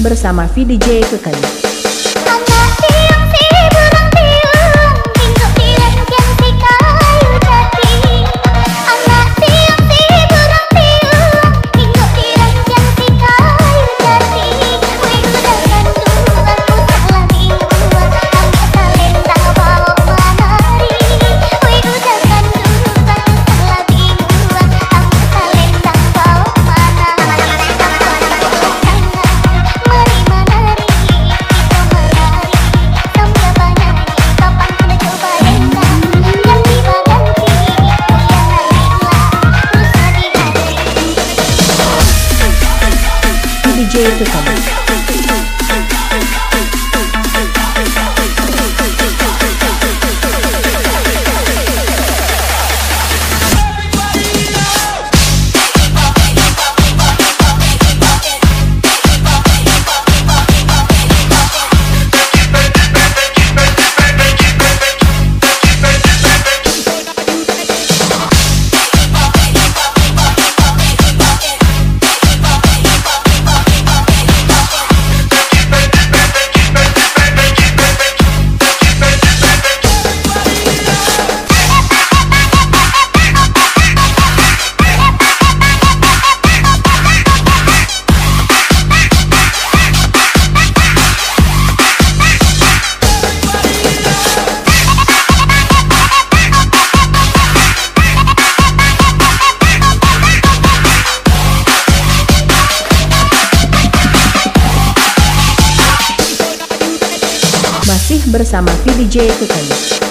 bersama VDJ Kekali. DJ Tukang. Masih bersama VDJ Kekali.